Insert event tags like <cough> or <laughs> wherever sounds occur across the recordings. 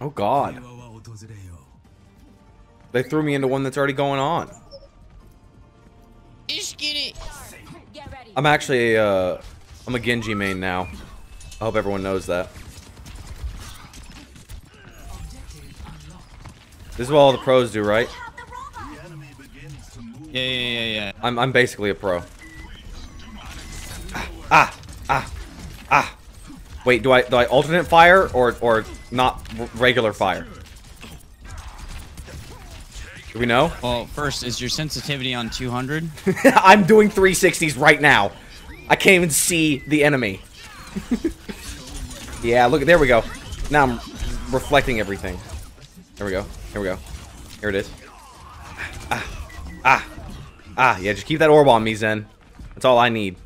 Oh god. They threw me into one that's already going on. I'm actually a, uh, I'm a Genji main now. I hope everyone knows that. This is what all the pros do, right? Yeah, yeah, yeah, yeah. I'm, I'm basically a pro. Ah, ah. Wait, do I do I alternate fire or or not regular fire? Do we know? Well, first, is your sensitivity on 200? <laughs> I'm doing 360s right now. I can't even see the enemy. <laughs> yeah, look, there we go. Now I'm reflecting everything. There we go. Here we go. Here it is. Ah, ah, ah. Yeah, just keep that orb on me, Zen. That's all I need.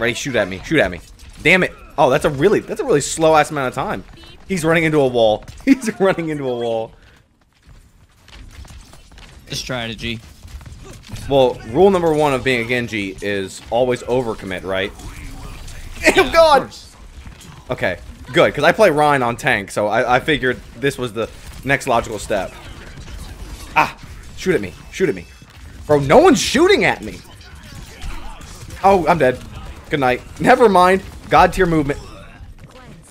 Ready? Shoot at me. Shoot at me. Damn it. Oh, that's a really, that's a really slow ass amount of time. He's running into a wall. <laughs> He's running into a wall. The strategy. Well, rule number one of being a Genji is always overcommit, right? <laughs> Oh God! Okay, good, because I play Rein on tank, so I, I figured this was the next logical step. Ah! Shoot at me. Shoot at me. Bro, no one's shooting at me! Oh, I'm dead. Good night. Never mind. God tier movement.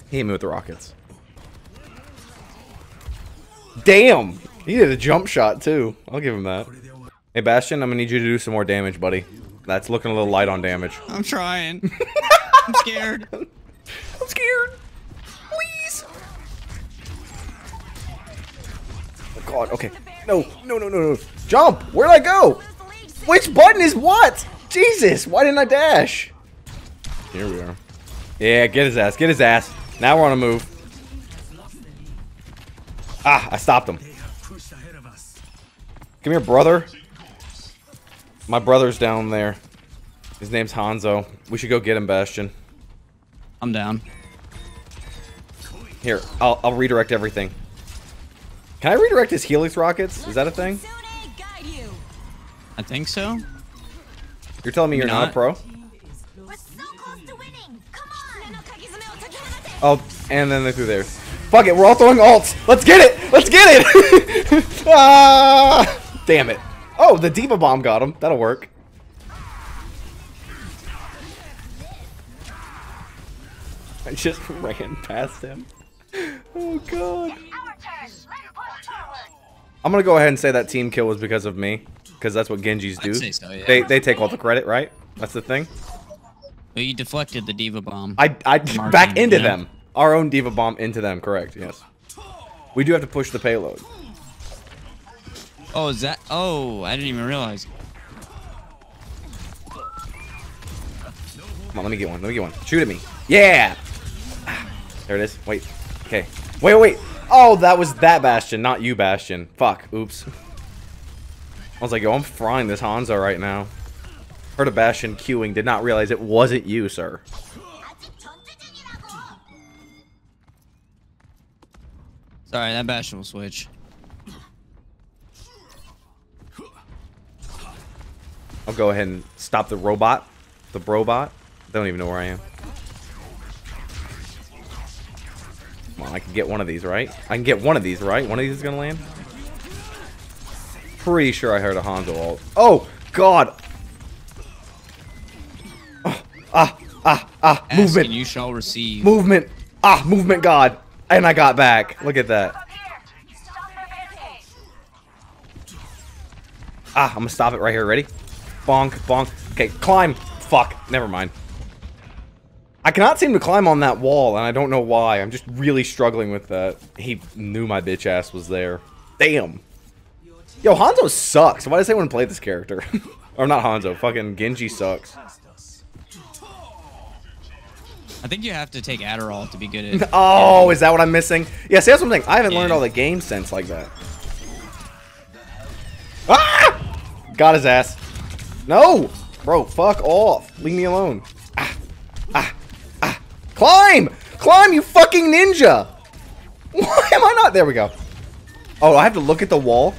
He hit me with the rockets. Damn! He did a jump shot, too. I'll give him that. Hey, Bastion, I'm gonna need you to do some more damage, buddy. That's looking a little light on damage. I'm trying. <laughs> I'm scared. I'm scared. Please. Oh, God. Okay. No. No, no, no, no. Jump. Where'd I go? Which button is what? Jesus. Why didn't I dash? Here we are. Yeah, get his ass. Get his ass. Now we're on a move. Ah, I stopped him. Come here, brother. My brother's down there. His name's Hanzo. We should go get him, Bastion. I'm down. Here, I'll, I'll redirect everything. Can I redirect his Helix rockets? Is that a thing? I think so. You're telling me you're not, Not. a pro? Oh, and then they threw theirs. Fuck it, we're all throwing alts. Let's get it! Let's get it! <laughs> ah! Damn it. Oh, the D.Va Bomb got him. That'll work. I just <laughs> ran past him. Oh, God. I'm gonna go ahead and say that team kill was because of me. Because that's what Genjis do. So, yeah. They, they take all the credit, right? That's the thing. You deflected the D.Va bomb. I, I back into yeah. them. Our own D.Va Bomb into them, correct, yes. We do have to push the payload. Oh, is that? Oh, I didn't even realize. Come on, let me get one. Let me get one. Shoot at me. Yeah! Ah, There it is. Wait. Okay. Wait, wait, wait. Oh, that was that Bastion, not you, Bastion. Fuck. Oops. I was like, yo, I'm frying this Hanzo right now. Heard a Bastion queuing, did not realize it wasn't you, sir. Sorry, that Bastion will switch. I'll go ahead and stop the robot. The brobot. Don't even know where I am. Come on, I can get one of these, right? I can get one of these, right? One of these is gonna land? Pretty sure I heard a Hanzo ult. Oh, God! Ah, Ask movement! you shall receive. Movement! Ah, movement god! And I got back. Look at that. Ah, I'm gonna stop it right here. Ready? Bonk, bonk. Okay, climb. Fuck. Never mind. I cannot seem to climb on that wall, and I don't know why. I'm just really struggling with that. He knew my bitch ass was there. Damn. Yo, Hanzo sucks. Why does anyone play this character? <laughs> or not Hanzo. Fucking Genji sucks. I think you have to take Adderall to be good at. <laughs> Oh, is that what I'm missing? Yeah, see, that's something. I haven't learned all the game sense like that. Ah! Got his ass. No! Bro, fuck off. Leave me alone. Ah, ah, ah. Climb! Climb, you fucking ninja! <laughs> Why am I not? There we go. Oh, I have to look at the wall?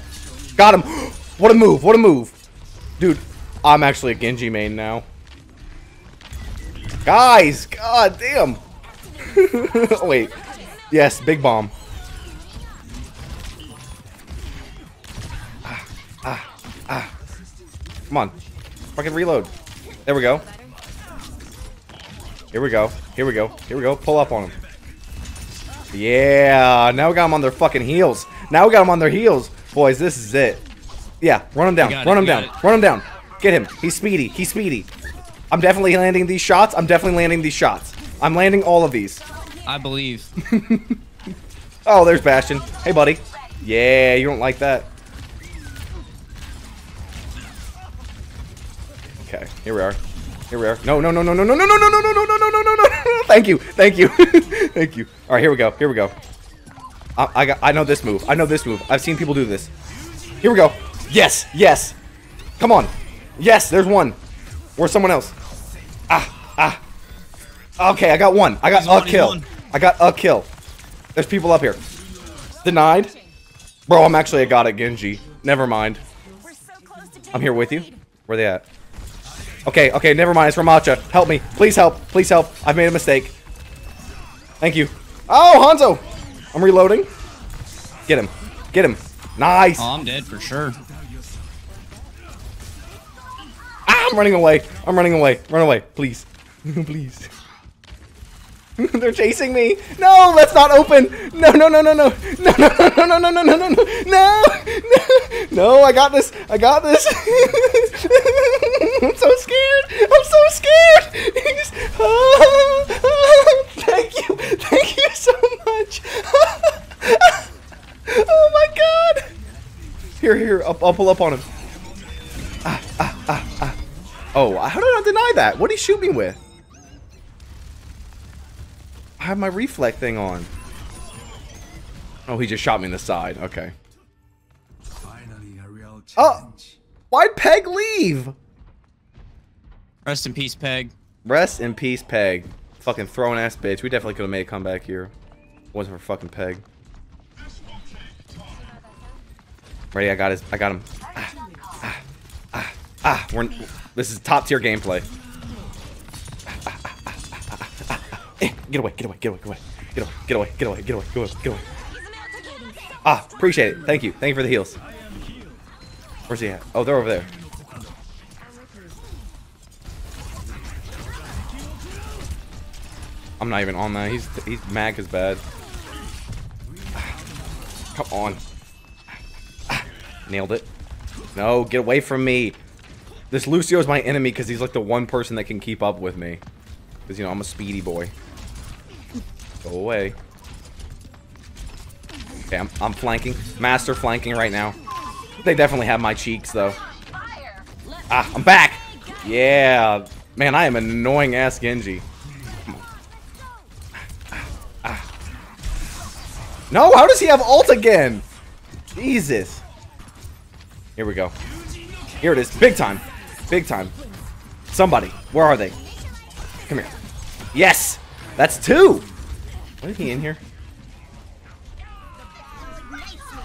Got him. <gasps> What a move. What a move. Dude, I'm actually a Genji main now. Guys, god damn. <laughs> Wait. Yes, big bomb. Ah, ah, ah. Come on. Fucking reload. There we go. Here we go. Here we go. Here we go. Pull up on him. Yeah. Now we got them on their fucking heels. Now we got them on their heels. Boys, this is it. Yeah. Run him down. Run it, him down. Run him down. Get him. He's speedy. He's speedy. I'm definitely landing these shots. I'm definitely landing these shots. I'm landing all of these. I believe. Oh, there's Bastion. Hey, buddy. Yeah, you don't like that. Okay, here we are. Here we are. No, no, no, no, no, no, no, no, no, no, no, no, no, no, no, no, no. Thank you, thank you, thank you. All right, here we go. Here we go. I, I got. I know this move. I know this move. I've seen people do this. Here we go. Yes, yes. Come on. Yes, there's one. Where's someone else? Ah, ah. Okay, I got one. I got He's a one, kill. I got a kill. There's people up here. Denied. Bro, I'm actually a god at Genji. Never mind. We're so close to I'm here with you. Where they at? Okay, okay, never mind. It's Ramattra. Help me. Please help. Please help. I've made a mistake. Thank you. Oh, Hanzo! I'm reloading. Get him. Get him. Nice. Oh, I'm dead for sure. I'm running away. I'm running away. Run away. Please. <laughs> Please. <laughs> They're chasing me. No, let's not open. <laughs> No, no, no, no, no. No, no, no, no, no, no, no, no, no. No. No, I got this. I got this. I'm so scared. I'm so scared. Thank you. Thank you so much. oh my god. Here, here. I'll, I'll pull up on him. Oh, how did I deny that? What did he shoot me with? I have my reflect thing on. Oh, he just shot me in the side. Okay. Finally, a real Oh. Why'd Peg leave? Rest in peace, Peg. Rest in peace, Peg. Fucking throwing ass bitch. We definitely could have made a comeback here. Wasn't for fucking Peg. Ready? I got his. I got him. Ah. We're. This is top tier gameplay. Eh, Get away! Get away! Get away! Get away! Get away! Get away! Get away! Get away! Get away! Get away! Ah, appreciate it. Thank you. Thank you for the heals. Where's he at? Oh, they're over there. I'm not even on that. He's he's mag is bad. Come on. Nailed it. No, get away from me. This Lucio is my enemy because he's like the one person that can keep up with me. Because, you know, I'm a speedy boy. Go away. Okay, I'm, I'm flanking. Master flanking right now. They definitely have my cheeks, though. Ah, I'm back! Yeah! Man, I am an annoying ass Genji. No, how does he have ult again? Jesus. Here we go. Here it is. Big time. Big time. Somebody. Where are they? Come here. Yes! That's two! What is he in here?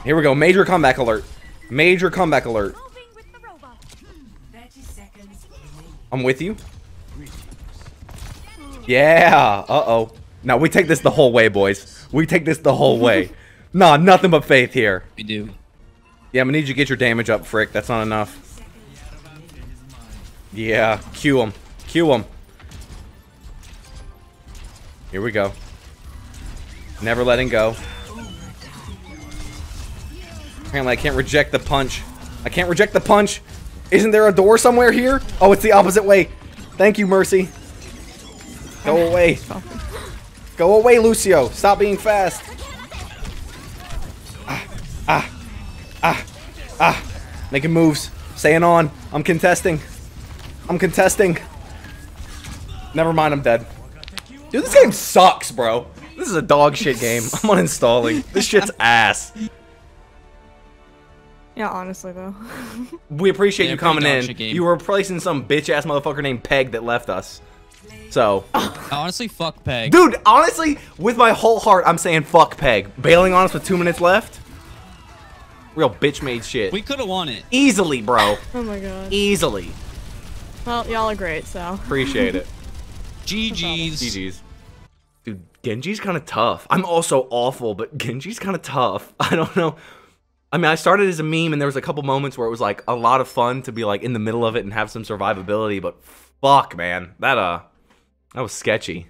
Here we go. Major comeback alert. Major comeback alert. moving with the robot. 30 seconds remaining. I'm with you. Yeah. Uh-oh. Now we take this the whole way, boys. We take this the whole way. <laughs> nah, nothing but faith here. We do. Yeah, I'm gonna need you to get your damage up, Frick. That's not enough. Yeah, cue him. Cue him. Here we go. Never letting go. Apparently I can't reject the punch. I can't reject the punch. Isn't there a door somewhere here? Oh, it's the opposite way. Thank you, Mercy. Go away. Go away, Lucio. Stop being fast. Ah, ah, ah, ah, making moves. Staying on. I'm contesting. I'm contesting. Never mind, I'm dead. Dude, this game sucks, bro. This is a dog shit game. I'm uninstalling. <laughs> This shit's ass. Yeah, honestly though. <laughs> We appreciate Yeah, you coming in. You were replacing some bitch ass motherfucker named Peg that left us. So, <laughs> Honestly, fuck Peg. dude, honestly, with my whole heart, I'm saying fuck Peg. Bailing on us with two minutes left. Real bitch made shit. We could have won it. Easily, bro. oh my god. Easily. Well, y'all are great, so. Appreciate it. <laughs> GG's. GG's. Dude, Genji's kind of tough. I'm also awful, but Genji's kind of tough. <laughs> I don't know. I mean, I started as a meme, and there was a couple moments where it was like a lot of fun to be like in the middle of it and have some survivability. But fuck, man, that uh, that was sketchy.